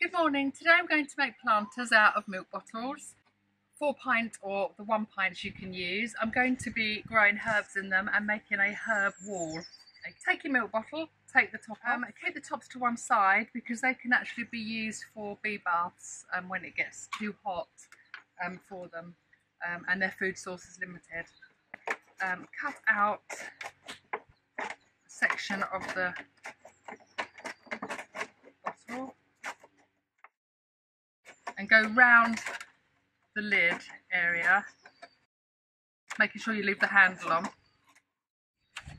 Good morning. Today I'm going to make planters out of milk bottles. Four pint or the one pints you can use. I'm going to be growing herbs in them and making a herb wall. Take your milk bottle, take the top um, keep the tops to one side because they can actually be used for bee baths um, when it gets too hot um, for them um, and their food source is limited. Um, cut out a section of the and go round the lid area, making sure you leave the handle on.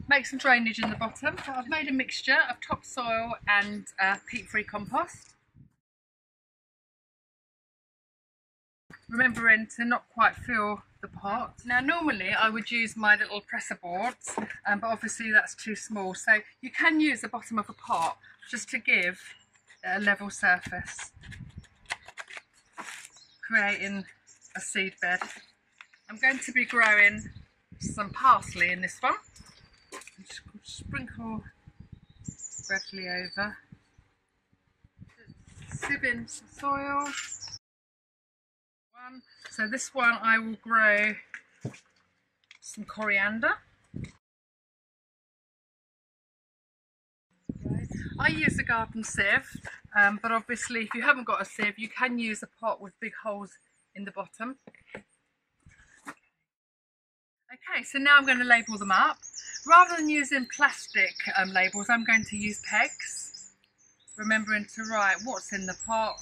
Make some drainage in the bottom. So I've made a mixture of topsoil and uh, peat-free compost. Remembering to not quite fill the pot. Now normally I would use my little presser boards, um, but obviously that's too small. So you can use the bottom of a pot just to give a level surface creating a seed bed. I'm going to be growing some parsley in this one. Just sprinkle gradually over. Sieve in some soil. One. So this one I will grow some coriander. I use a garden sieve um, but obviously if you haven't got a sieve you can use a pot with big holes in the bottom. Okay, so now I'm going to label them up. Rather than using plastic um, labels, I'm going to use pegs, remembering to write what's in the pot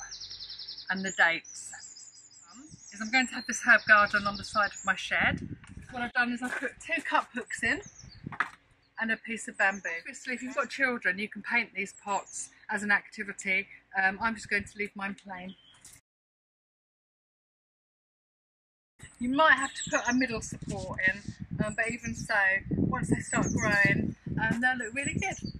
and the dates. Um, is I'm going to have this herb garden on the side of my shed. What I've done is I've put two cup hooks in and a piece of bamboo. Obviously, if you've got children, you can paint these pots as an activity. Um, I'm just going to leave mine plain. You might have to put a middle support in, um, but even so, once they start growing, um, they'll look really good.